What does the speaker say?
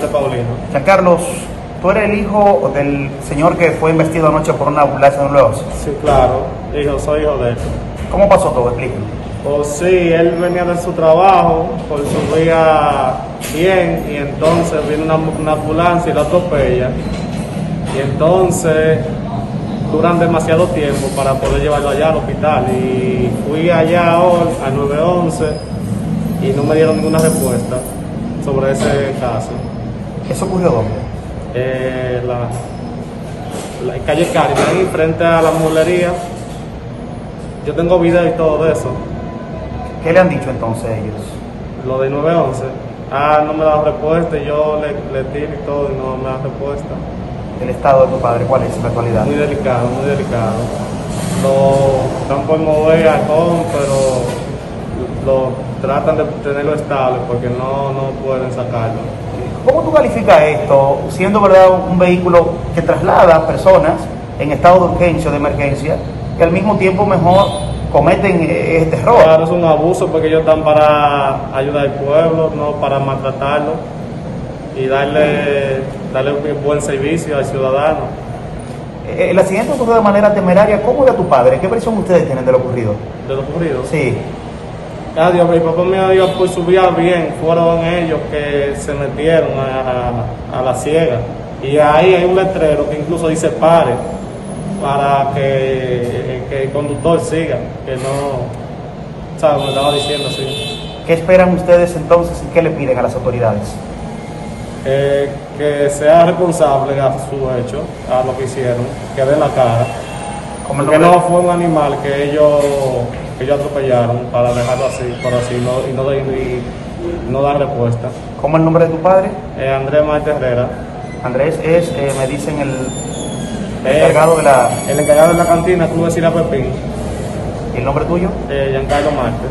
Paulino. Giancarlos, ¿tú eres el hijo del señor que fue investido anoche por una ambulancia de un león? Sí, claro, hijo, soy hijo de él. ¿Cómo pasó todo? Explíqueme. Pues sí, él venía de su trabajo, por su día bien, y entonces viene una, una ambulancia y la atropella. Y entonces duran demasiado tiempo para poder llevarlo allá al hospital. Y fui allá hoy al 911 y no me dieron ninguna respuesta sobre ese caso. ¿Eso ocurrió dónde? Eh, la, la calle Carmen, ahí frente a la mulería. Yo tengo video y todo de eso. ¿Qué le han dicho entonces ellos? Lo de 911. Ah, no me da respuesta y yo le, le tiro y todo y no me da respuesta. ¿El estado de tu padre cuál es en la actualidad? Muy delicado, muy delicado. Lo están por mover a con, pero lo tratan de tenerlo estable porque no, no pueden sacarlo. ¿Cómo tú calificas esto, siendo verdad un vehículo que traslada personas en estado de urgencia o de emergencia, que al mismo tiempo mejor cometen eh, este error? Claro, es un abuso porque ellos están para ayudar al pueblo, no para maltratarlo y darle, darle un buen servicio al ciudadano. Eh, El accidente ocurrió de manera temeraria. ¿Cómo era tu padre? ¿Qué versión ustedes tienen de lo ocurrido? De lo ocurrido. Sí. Ah, Dios, mi papá me iba por su vía bien, fueron ellos que se metieron a, a- a la ciega. Y ahí hay un letrero que incluso dice pare, para que, que el conductor siga, que no, ¿sabes? Me estaba diciendo así. ¿Qué esperan ustedes entonces y qué le piden a las autoridades? Eh, que sea responsable a su hecho, a lo que hicieron, que dé la cara. Como Que no fue un animal que ellos, que ellos atropellaron para dejarlo así, por así, no, y no, y no dar respuesta. ¿Cómo es el nombre de tu padre? Eh, Andrés Marte Herrera, Andrés es, eh, me dicen, el Eh, encargado de la... el encargado de la cantina Club de Sila Pepín, ¿Y el nombre tuyo? eh, Giancarlo Marte.